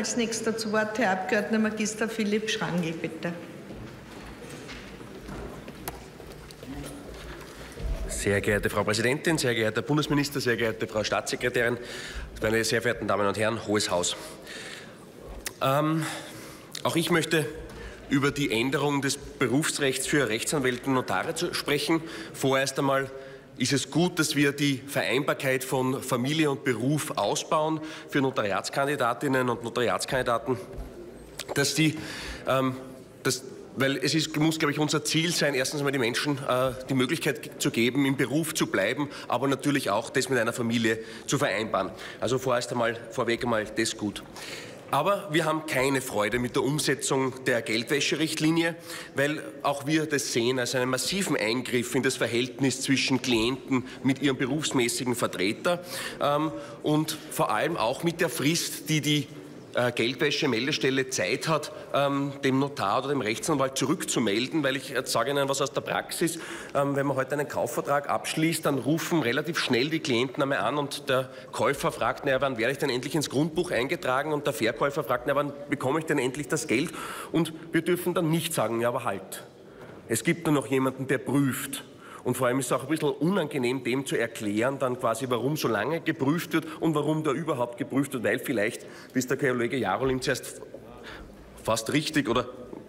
als nächster zu Wort Herr Abgeordneter Magister Philipp Schrangl, bitte. Sehr geehrte Frau Präsidentin, sehr geehrter Bundesminister, sehr geehrte Frau Staatssekretärin, meine sehr verehrten Damen und Herren, Hohes Haus. Ähm, auch ich möchte über die Änderung des Berufsrechts für Rechtsanwälte und Notare sprechen. Vorerst einmal ist es gut, dass wir die Vereinbarkeit von Familie und Beruf ausbauen für Notariatskandidatinnen und Notariatskandidaten, dass die, ähm, dass weil es ist, muss, glaube ich, unser Ziel sein, erstens einmal die Menschen äh, die Möglichkeit zu geben, im Beruf zu bleiben, aber natürlich auch das mit einer Familie zu vereinbaren. Also vorerst einmal, vorweg einmal das gut. Aber wir haben keine Freude mit der Umsetzung der Geldwäscherichtlinie, weil auch wir das sehen als einen massiven Eingriff in das Verhältnis zwischen Klienten mit ihrem berufsmäßigen Vertreter ähm, und vor allem auch mit der Frist, die die äh, Geldwäsche-Meldestelle Zeit hat, ähm, dem Notar oder dem Rechtsanwalt zurückzumelden, weil ich jetzt sage Ihnen was aus der Praxis. Ähm, wenn man heute einen Kaufvertrag abschließt, dann rufen relativ schnell die Klienten einmal an und der Käufer fragt, naja, wann werde ich denn endlich ins Grundbuch eingetragen und der Verkäufer fragt, naja, wann bekomme ich denn endlich das Geld? Und wir dürfen dann nicht sagen, ja, aber halt. Es gibt nur noch jemanden, der prüft. Und vor allem ist es auch ein bisschen unangenehm, dem zu erklären, dann quasi, warum so lange geprüft wird und warum da überhaupt geprüft wird, weil vielleicht, wie es der Kollege Jarolin zuerst fast richtig oder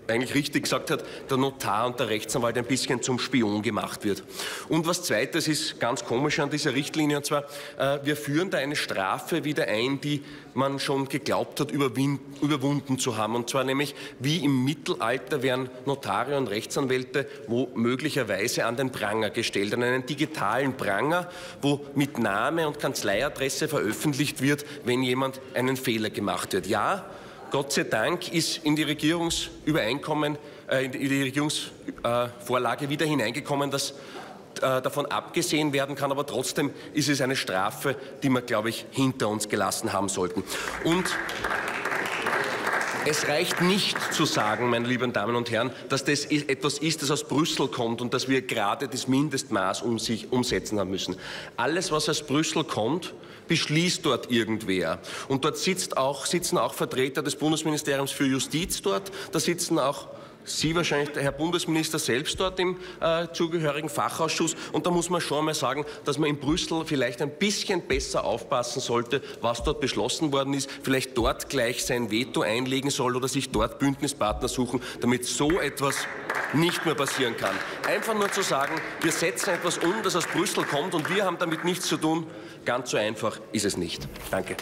eigentlich richtig gesagt hat, der Notar und der Rechtsanwalt ein bisschen zum Spion gemacht wird. Und was Zweites ist ganz komisch an dieser Richtlinie, und zwar, äh, wir führen da eine Strafe wieder ein, die man schon geglaubt hat, überwunden zu haben. Und zwar nämlich, wie im Mittelalter werden Notare und Rechtsanwälte wo möglicherweise an den Pranger gestellt, an einen digitalen Pranger, wo mit Name und Kanzleiadresse veröffentlicht wird, wenn jemand einen Fehler gemacht hat. Ja, Gott sei Dank ist in die Regierungsübereinkommen, äh, in die Regierungsvorlage wieder hineingekommen, dass äh, davon abgesehen werden kann, aber trotzdem ist es eine Strafe, die wir, glaube ich, hinter uns gelassen haben sollten. Und es reicht nicht zu sagen, meine lieben Damen und Herren, dass das etwas ist, das aus Brüssel kommt und dass wir gerade das Mindestmaß um sich umsetzen haben müssen. Alles, was aus Brüssel kommt, beschließt dort irgendwer. Und dort sitzt auch, sitzen auch Vertreter des Bundesministeriums für Justiz dort, da sitzen auch Sie wahrscheinlich, der Herr Bundesminister, selbst dort im äh, zugehörigen Fachausschuss. Und da muss man schon mal sagen, dass man in Brüssel vielleicht ein bisschen besser aufpassen sollte, was dort beschlossen worden ist. Vielleicht dort gleich sein Veto einlegen soll oder sich dort Bündnispartner suchen, damit so etwas nicht mehr passieren kann. Einfach nur zu sagen, wir setzen etwas um, das aus Brüssel kommt und wir haben damit nichts zu tun, ganz so einfach ist es nicht. Danke.